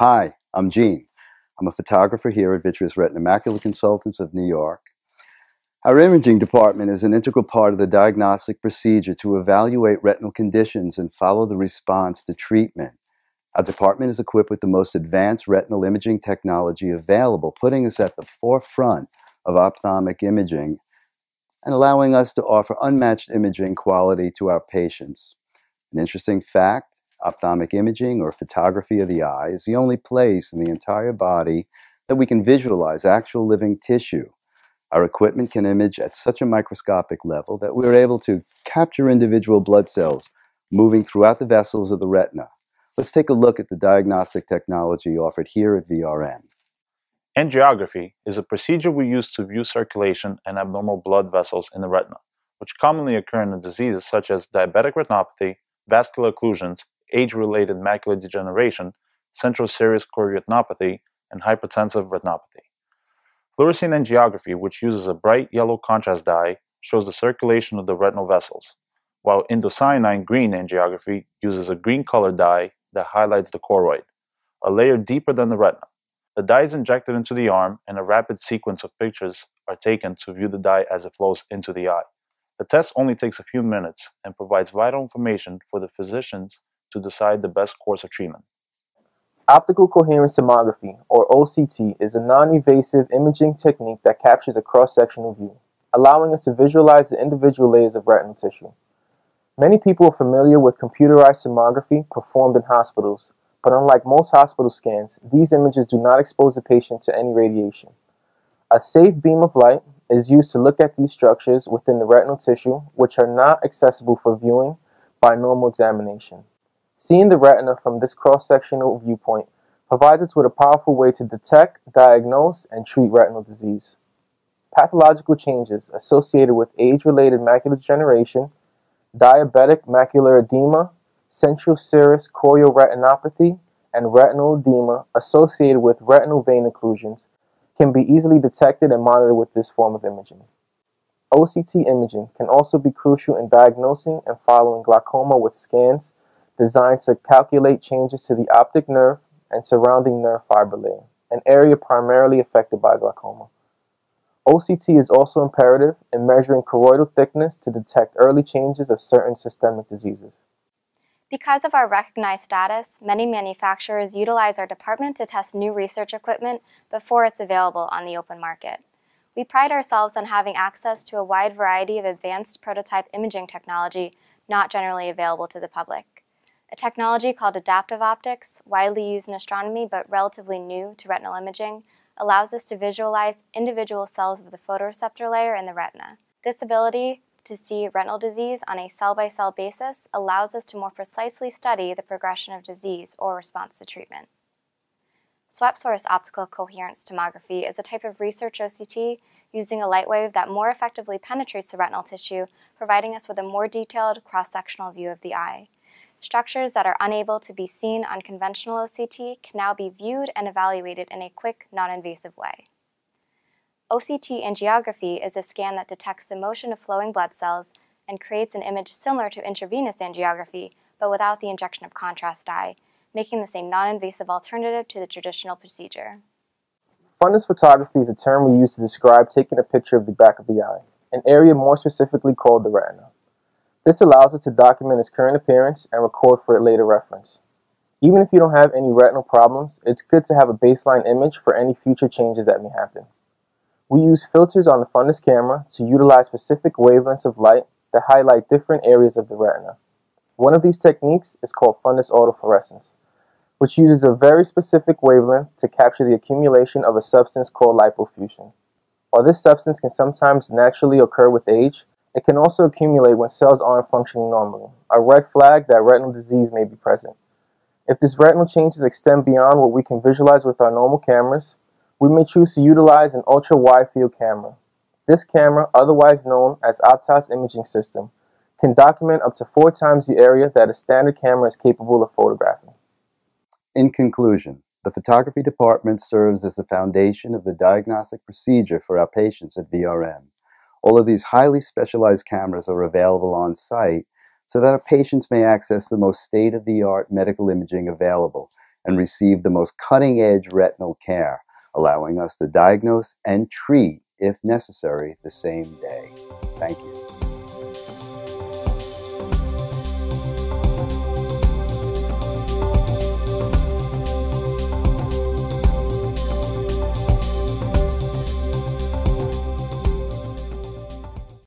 Hi, I'm Gene. I'm a photographer here at Vitreous Retina Macular Consultants of New York. Our imaging department is an integral part of the diagnostic procedure to evaluate retinal conditions and follow the response to treatment. Our department is equipped with the most advanced retinal imaging technology available, putting us at the forefront of ophthalmic imaging and allowing us to offer unmatched imaging quality to our patients. An interesting fact ophthalmic imaging or photography of the eye is the only place in the entire body that we can visualize actual living tissue. Our equipment can image at such a microscopic level that we're able to capture individual blood cells moving throughout the vessels of the retina. Let's take a look at the diagnostic technology offered here at VRM. Angiography is a procedure we use to view circulation and abnormal blood vessels in the retina, which commonly occur in diseases such as diabetic retinopathy, vascular occlusions, age-related macular degeneration, central serous chorioretinopathy, and hypertensive retinopathy. Fluorescein angiography, which uses a bright yellow contrast dye, shows the circulation of the retinal vessels, while indocyanine green angiography uses a green colored dye that highlights the choroid, a layer deeper than the retina. The dye is injected into the arm and a rapid sequence of pictures are taken to view the dye as it flows into the eye. The test only takes a few minutes and provides vital information for the physicians to decide the best course of treatment. Optical coherence tomography, or OCT, is a non-invasive imaging technique that captures a cross-sectional view, allowing us to visualize the individual layers of retinal tissue. Many people are familiar with computerized tomography performed in hospitals, but unlike most hospital scans, these images do not expose the patient to any radiation. A safe beam of light is used to look at these structures within the retinal tissue, which are not accessible for viewing by normal examination. Seeing the retina from this cross-sectional viewpoint provides us with a powerful way to detect, diagnose, and treat retinal disease. Pathological changes associated with age-related macular degeneration, diabetic macular edema, central serous chorioretinopathy, and retinal edema associated with retinal vein occlusions can be easily detected and monitored with this form of imaging. OCT imaging can also be crucial in diagnosing and following glaucoma with scans designed to calculate changes to the optic nerve and surrounding nerve fiber layer, an area primarily affected by glaucoma. OCT is also imperative in measuring choroidal thickness to detect early changes of certain systemic diseases. Because of our recognized status, many manufacturers utilize our department to test new research equipment before it's available on the open market. We pride ourselves on having access to a wide variety of advanced prototype imaging technology not generally available to the public a technology called adaptive optics, widely used in astronomy but relatively new to retinal imaging, allows us to visualize individual cells of the photoreceptor layer in the retina. This ability to see retinal disease on a cell-by-cell -cell basis allows us to more precisely study the progression of disease or response to treatment. Swept source optical coherence tomography is a type of research OCT using a light wave that more effectively penetrates the retinal tissue, providing us with a more detailed cross-sectional view of the eye. Structures that are unable to be seen on conventional OCT can now be viewed and evaluated in a quick, non-invasive way. OCT angiography is a scan that detects the motion of flowing blood cells and creates an image similar to intravenous angiography, but without the injection of contrast dye, making this a non-invasive alternative to the traditional procedure. Fundus photography is a term we use to describe taking a picture of the back of the eye, an area more specifically called the retina. This allows us to document its current appearance and record for a later reference. Even if you don't have any retinal problems, it's good to have a baseline image for any future changes that may happen. We use filters on the fundus camera to utilize specific wavelengths of light that highlight different areas of the retina. One of these techniques is called fundus autofluorescence, which uses a very specific wavelength to capture the accumulation of a substance called lipofuscin. While this substance can sometimes naturally occur with age, it can also accumulate when cells aren't functioning normally, a red flag that retinal disease may be present. If these retinal changes extend beyond what we can visualize with our normal cameras, we may choose to utilize an ultra-wide field camera. This camera, otherwise known as Optos Imaging System, can document up to four times the area that a standard camera is capable of photographing. In conclusion, the photography department serves as the foundation of the diagnostic procedure for our patients at VRM. All of these highly specialized cameras are available on site so that our patients may access the most state of the art medical imaging available and receive the most cutting edge retinal care, allowing us to diagnose and treat, if necessary, the same day. Thank you.